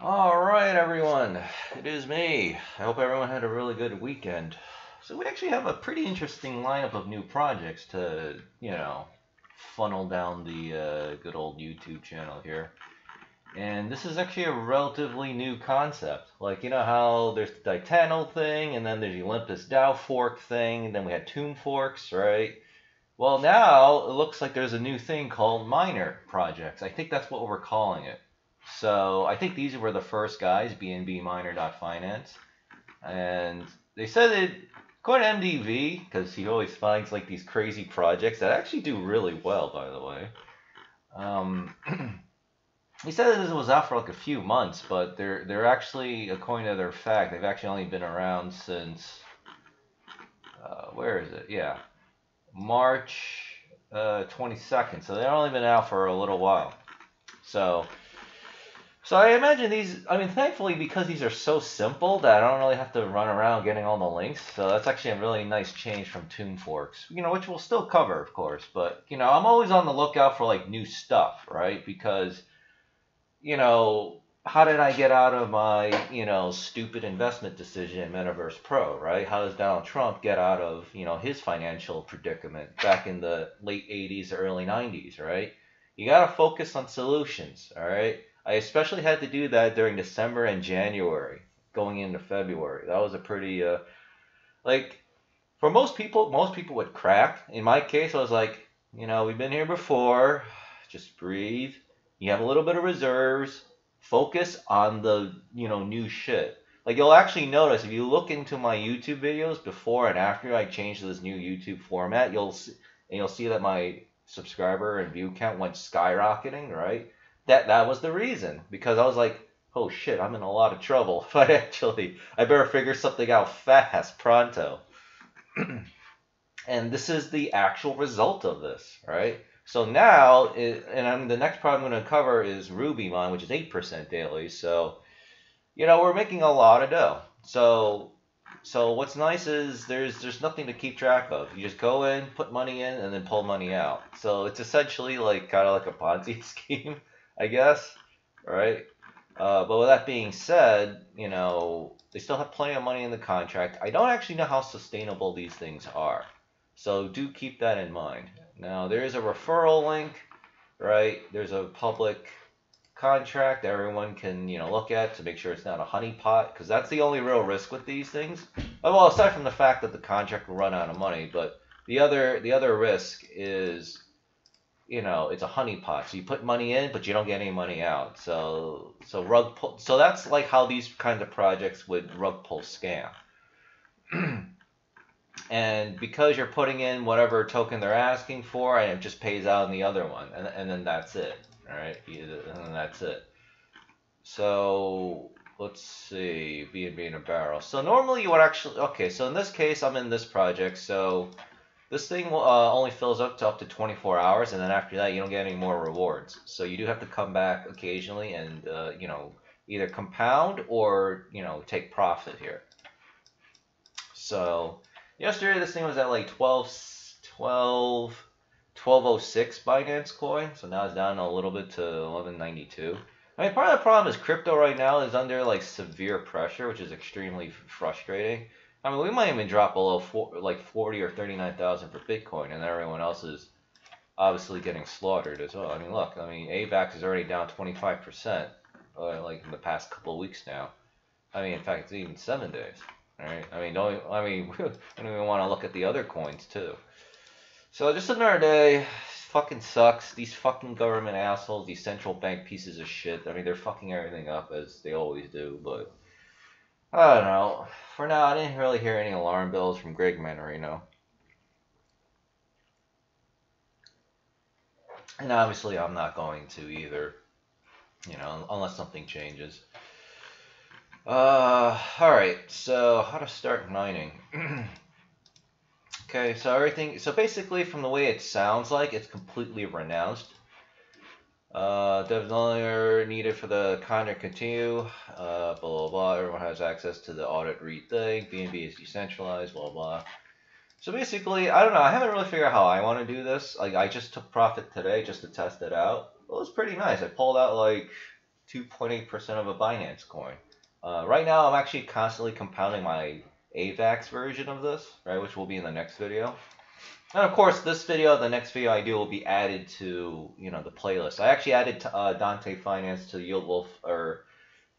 All right, everyone. It is me. I hope everyone had a really good weekend. So we actually have a pretty interesting lineup of new projects to, you know, funnel down the uh, good old YouTube channel here. And this is actually a relatively new concept. Like, you know how there's the Titano thing, and then there's the Olympus DAO fork thing, and then we had Tomb Forks, right? Well, now it looks like there's a new thing called Miner projects. I think that's what we're calling it. So I think these were the first guys, BNB Miner.finance. And they said it, according to MDV, because he always finds like these crazy projects that actually do really well, by the way. Um, he said that this was out for like a few months, but they're they're actually, according to their fact, they've actually only been around since uh, where is it? Yeah, March uh, 22nd. So they've only been out for a little while. So so I imagine these, I mean, thankfully, because these are so simple that I don't really have to run around getting all the links. So that's actually a really nice change from Tomb Forks, you know, which we'll still cover, of course. But, you know, I'm always on the lookout for, like, new stuff, right? Because, you know, how did I get out of my, you know, stupid investment decision in Metaverse Pro, right? How does Donald Trump get out of, you know, his financial predicament back in the late 80s, early 90s, right? You got to focus on solutions, all right? I especially had to do that during December and January, going into February. That was a pretty uh, like for most people, most people would crack. In my case, I was like, you know, we've been here before. Just breathe. You have a little bit of reserves. Focus on the you know new shit. Like you'll actually notice if you look into my YouTube videos before and after I changed this new YouTube format, you'll see, and you'll see that my subscriber and view count went skyrocketing, right? That that was the reason because I was like, oh shit, I'm in a lot of trouble. But actually, I better figure something out fast, pronto. and this is the actual result of this, right? So now, it, and I'm, the next problem I'm going to cover is RubyMine, which is 8% daily. So, you know, we're making a lot of dough. So, so what's nice is there's there's nothing to keep track of. You just go in, put money in, and then pull money out. So it's essentially like kind of like a Ponzi scheme. I guess, right? Uh, but with that being said, you know, they still have plenty of money in the contract. I don't actually know how sustainable these things are. So do keep that in mind. Now, there is a referral link, right? There's a public contract everyone can, you know, look at to make sure it's not a honeypot, because that's the only real risk with these things. Well, aside from the fact that the contract will run out of money, but the other the other risk is you know it's a honeypot. So you put money in, but you don't get any money out. So so rug pull. So that's like how these kinds of projects would rug pull scam. and because you're putting in whatever token they're asking for, and it just pays out in the other one, and and then that's it. All right, and that's it. So let's see, BNB in a barrel. So normally you would actually okay. So in this case, I'm in this project. So this thing uh, only fills up to up to 24 hours, and then after that, you don't get any more rewards. So you do have to come back occasionally and, uh, you know, either compound or, you know, take profit here. So yesterday, this thing was at like 12, 12, 1206 Binance coin. So now it's down a little bit to 1192. I mean, part of the problem is crypto right now is under like severe pressure, which is extremely frustrating. I mean, we might even drop below four, like forty or thirty nine thousand for Bitcoin, and everyone else is obviously getting slaughtered as well. I mean, look, I mean, AVAX is already down twenty five percent, uh, like in the past couple weeks now. I mean, in fact, it's even seven days. All right. I mean, don't. I mean, we don't even want to look at the other coins too. So just another day. Fucking sucks. These fucking government assholes. These central bank pieces of shit. I mean, they're fucking everything up as they always do, but. I don't know. For now, I didn't really hear any alarm bells from Greg Mannarino. And obviously, I'm not going to either, you know, unless something changes. Uh, alright, so how to start mining. okay, so everything, so basically from the way it sounds like, it's completely renounced. Uh, devs no longer needed for the contract continue. Uh, blah blah blah. Everyone has access to the audit read thing. BNB is decentralized. Blah blah. So basically, I don't know. I haven't really figured out how I want to do this. Like, I just took profit today just to test it out. It was pretty nice. I pulled out like 2.8% of a Binance coin. Uh, right now, I'm actually constantly compounding my AVAX version of this, right, which will be in the next video. And of course, this video, the next video I do will be added to, you know, the playlist. I actually added uh, Dante Finance to Yield Wolf, or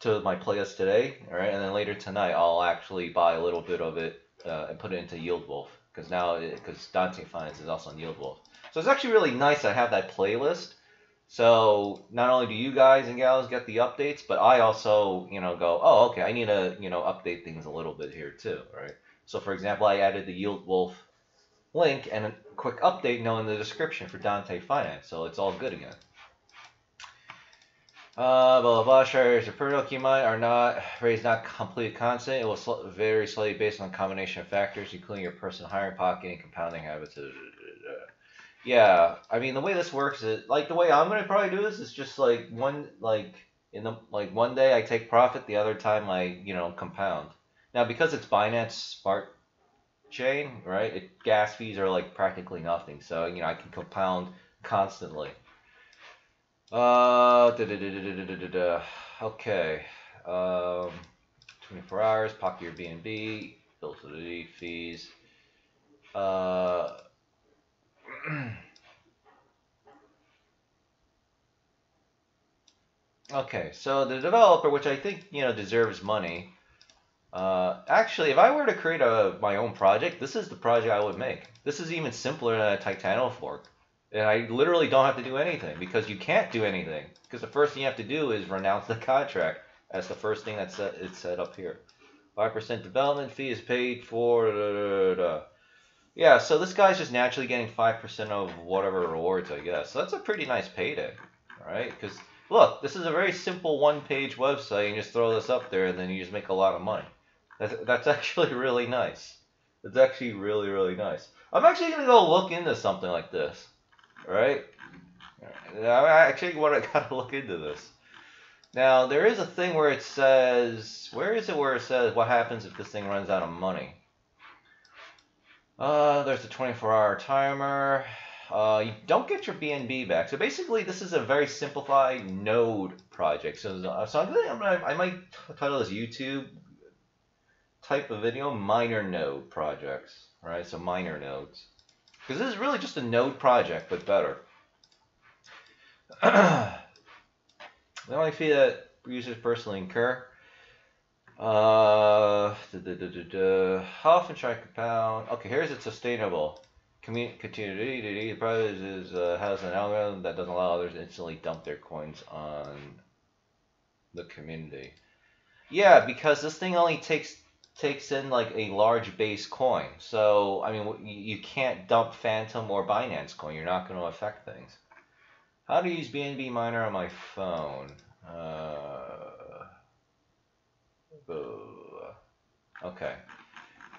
to my playlist today, all right, and then later tonight I'll actually buy a little bit of it uh, and put it into Yield Wolf, because now, because Dante Finance is also on Yield Wolf. So it's actually really nice I have that playlist. So not only do you guys and gals get the updates, but I also, you know, go, oh, okay, I need to, you know, update things a little bit here too, right? So for example, I added the Yield Wolf link and a quick update now in the description for Dante Finance, so it's all good again. Uh, blah, blah, blah, shares of per might are not, is not completely constant. It will sl vary slightly based on a combination of factors, including your personal hiring pocket and compounding habits. Yeah, I mean, the way this works is, like, the way I'm going to probably do this is just, like, one, like, in the, like, one day I take profit, the other time I, you know, compound. Now, because it's Binance Smart Chain, right, it, gas fees are, like, practically nothing. So, you know, I can compound constantly. Uh, da, da, da, okay. Um, 24 hours, pocket your BNB, filter fees. Uh, okay, so the developer, which I think you know deserves money. Uh, actually, if I were to create a my own project, this is the project I would make. This is even simpler than a Titano fork. And I literally don't have to do anything because you can't do anything. Because the first thing you have to do is renounce the contract. That's the first thing that's set, it's set up here. 5% development fee is paid for. Da, da, da, yeah, so this guy's just naturally getting 5% of whatever rewards, I guess. So that's a pretty nice payday, right? Because, look, this is a very simple one-page website. You just throw this up there, and then you just make a lot of money. That's, that's actually really nice. It's actually really, really nice. I'm actually going to go look into something like this, right? I actually want to kind of look into this. Now, there is a thing where it says, where is it where it says what happens if this thing runs out of money? Uh, there's a 24-hour timer. Uh, you don't get your BNB back. So basically, this is a very simplified node project. So, so gonna, I'm gonna, I might title this YouTube type of video, miner node projects, right? So miner nodes. Because this is really just a node project, but better. the only fee that users personally incur uh, da, da, da, da, How often should I compound? Okay, here's it sustainable. Community continuity. The problem is, uh, has an algorithm that doesn't allow others to instantly dump their coins on the community. Yeah, because this thing only takes takes in like a large base coin. So I mean, you can't dump Fantom or Binance coin. You're not going to affect things. How to use BNB Miner on my phone? Uh, Okay.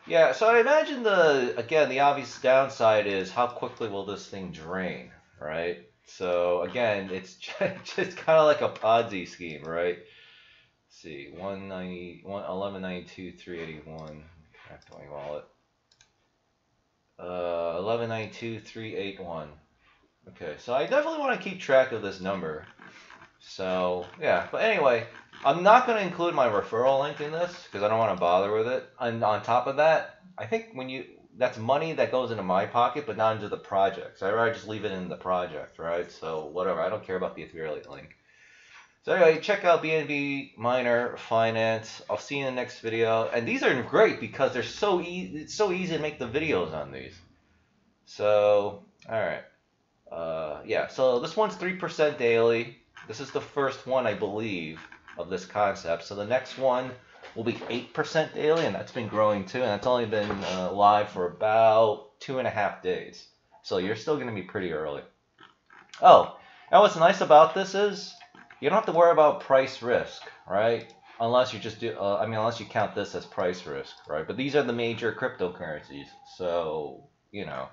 Yeah, so I imagine the, again, the obvious downside is how quickly will this thing drain, right? So again, it's just kind of like a Ponzi scheme, right? See, 190, 1192, 381, connect to my wallet. Uh, 1192, 381. Okay, so I definitely want to keep track of this number. So, yeah, but anyway, I'm not going to include my referral link in this because I don't want to bother with it. And on top of that, I think when you that's money that goes into my pocket, but not into the project. So I'd rather just leave it in the project, right? So whatever, I don't care about the affiliate link. So anyway, check out BNB Miner Finance. I'll see you in the next video. And these are great because they're so easy. It's so easy to make the videos on these. So all right, uh, yeah. So this one's three percent daily. This is the first one, I believe of this concept. So the next one will be 8% daily, and that's been growing too, and that's only been uh, live for about two and a half days. So you're still going to be pretty early. Oh, and what's nice about this is you don't have to worry about price risk, right? Unless you just do, uh, I mean, unless you count this as price risk, right? But these are the major cryptocurrencies, so you know,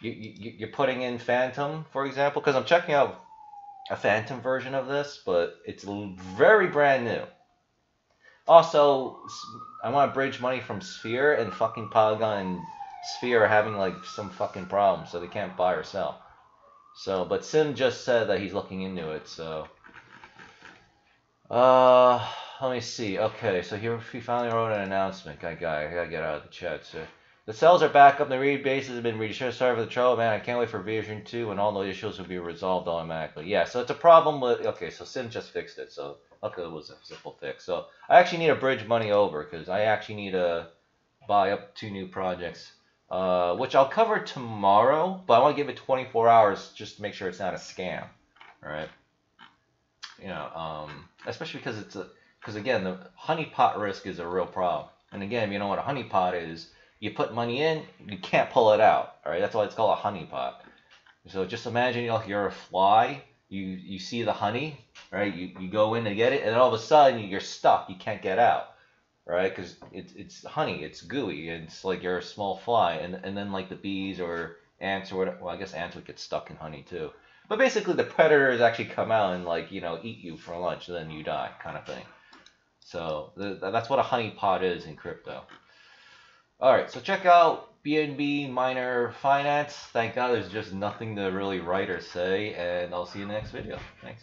you, you you're putting in Fantom, for example, because I'm checking out a Fantom version of this, but it's very brand new. Also, I want to bridge money from Sphere and fucking Polygon and Sphere are having like some fucking problems, so they can't buy or sell. So, but Sim just said that he's looking into it, so. Uh, let me see. Okay, so here he finally wrote an announcement. I gotta get out of the chat. So the cells are back up. The read bases have been reached. Sorry for the trouble, man. I can't wait for version two, and all the issues will be resolved automatically. Yeah, so it's a problem with. Okay, so Sim just fixed it. So okay, it was a simple fix. So I actually need to bridge money over because I actually need to buy up two new projects, uh, which I'll cover tomorrow. But I want to give it 24 hours just to make sure it's not a scam. All right. You know, um, especially because it's a because again the honeypot risk is a real problem. And again, you know what a honeypot is you put money in, you can't pull it out. All right, that's why it's called a honey pot. So just imagine you know, you're a fly, you you see the honey, right? You, you go in to get it, and all of a sudden you're stuck. You can't get out, right? Because it's it's honey, it's gooey, it's like you're a small fly, and and then like the bees or ants or whatever. Well, I guess ants would get stuck in honey too. But basically, the predators actually come out and like you know eat you for lunch, and then you die, kind of thing. So the, that's what a honey pot is in crypto. All right, so check out BNB Miner Finance. Thank God there's just nothing to really write or say, and I'll see you in the next video. Thanks.